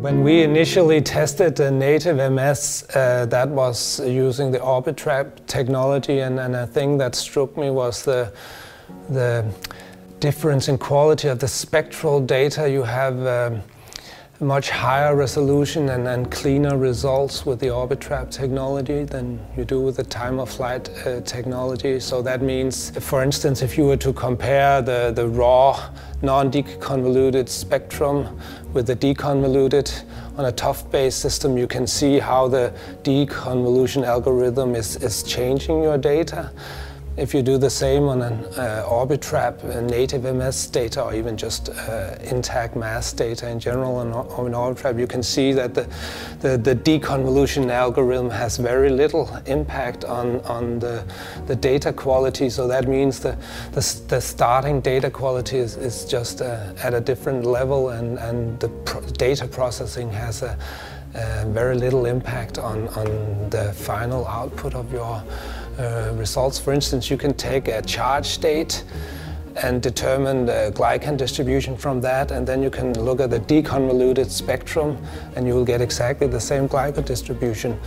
When we initially tested the native MS, uh, that was using the Orbitrap technology, and, and a thing that struck me was the, the difference in quality of the spectral data. You have um, much higher resolution and, and, cleaner results with the Orbitrap technology than you do with the time-of-flight uh, technology. So that means, for instance, if you were to compare the, the raw non-deconvoluted spectrum with the deconvoluted on a TOF-based system, you can see how the deconvolution algorithm is, is changing your data. If you do the same on an uh, uh, native MS data or even just uh, intact mass data in general on, on Orbitrap, you can see that the, the, the, deconvolution algorithm has very little impact on, on the, the data quality. So that means the, the, the starting data quality is, is just uh, at a different level and, and the data processing has a, uh, very little impact on, on the final output of your uh, results. For instance, you can take a charge state and determine the glycan distribution from that and then you can look at the deconvoluted spectrum and you will get exactly the same glycan distribution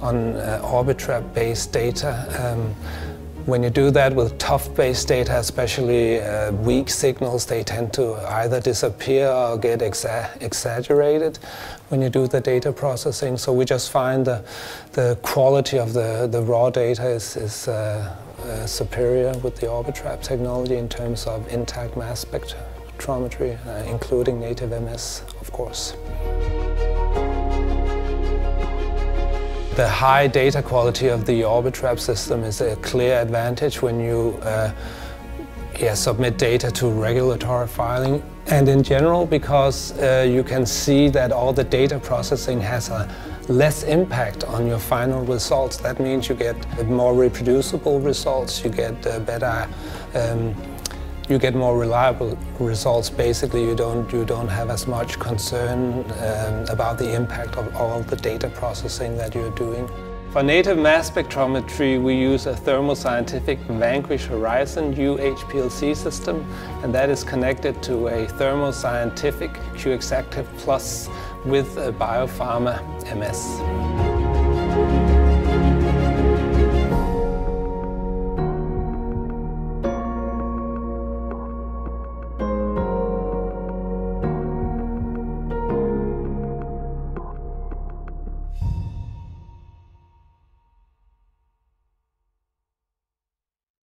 on uh, Orbitrap based data. Um, when you do that with TOF-based data, especially uh, weak signals, they tend to either disappear or get exa exaggerated when you do the data processing. So we just find the, the quality of the, the raw data is, is uh, uh, superior with the Orbitrap technology in terms of intact mass spectrometry, uh, including native MS, of course. The high data quality of the Orbitrap system is a clear advantage when you uh, yeah, submit data to regulatory filing and in general because uh, you can see that all the data processing has a less impact on your final results. That means you get more reproducible results, you get uh, better um, you get more reliable results. Basically, you don't, you don't have as much concern um, about the impact of all the data processing that you're doing. For native mass spectrometry, we use a Thermo Scientific Vanquish Horizon UHPLC system, and that is connected to a Thermo Scientific Q-Exactive Plus with a Biopharma MS.